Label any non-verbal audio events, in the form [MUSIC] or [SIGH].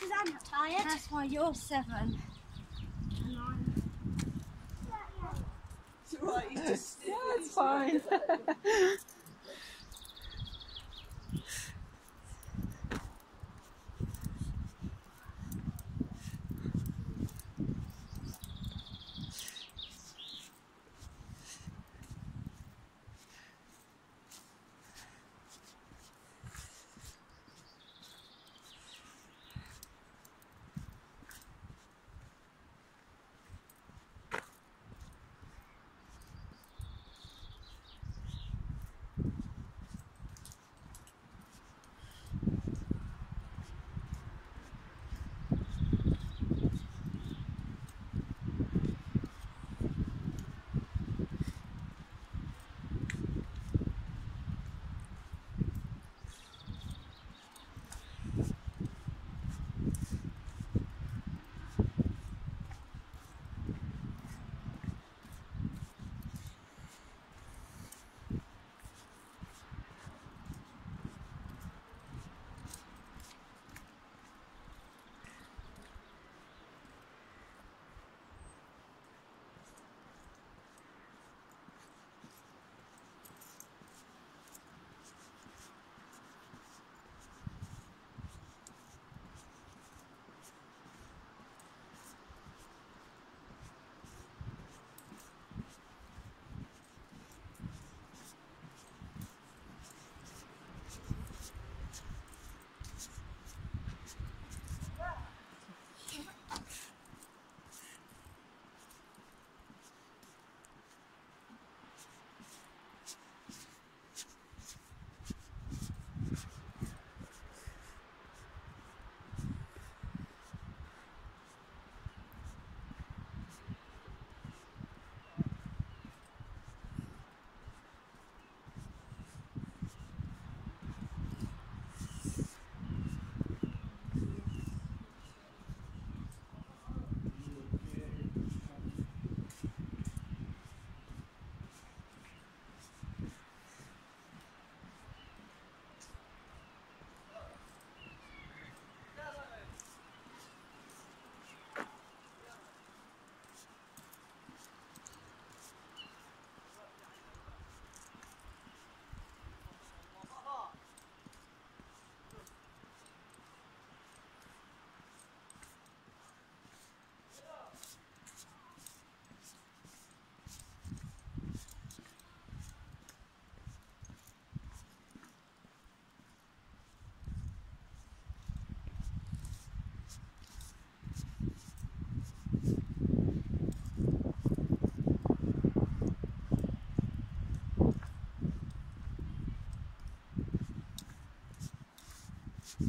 Because I'm not tired. That's why you're seven. And I'm- It's all right, he's just [LAUGHS] Yeah, it's fine. [LAUGHS] [LAUGHS]